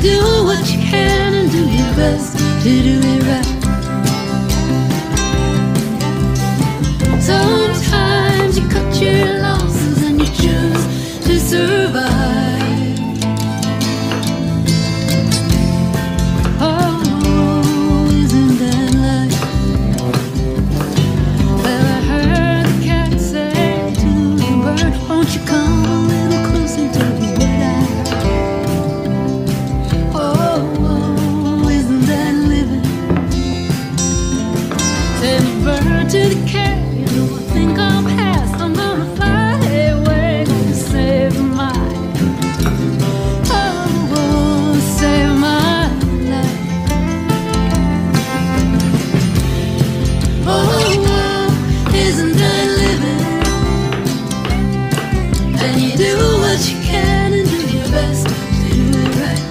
do what you can and do your best to do it right. Sometimes you cut your losses and you choose to survive. Oh, isn't that living? And you do what you can and do your best to do it right.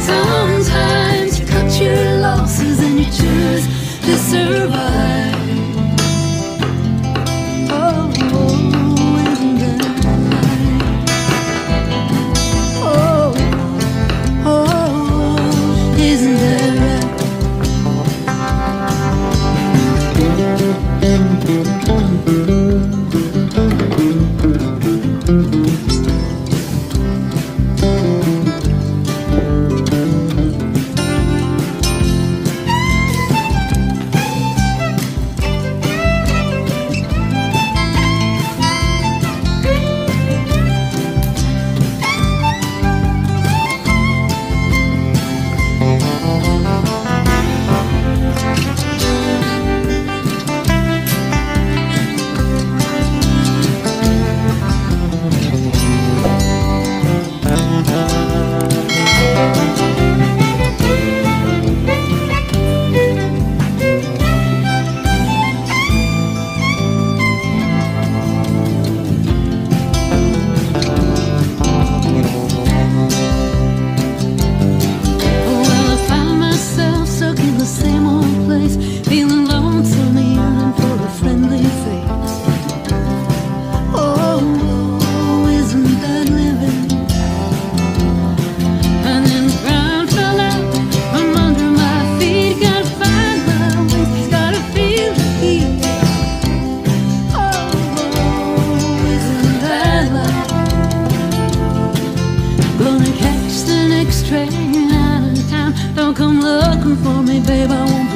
Sometimes you cut your losses and you choose to survive. straight out of. Don't come looking for me, babe. I won't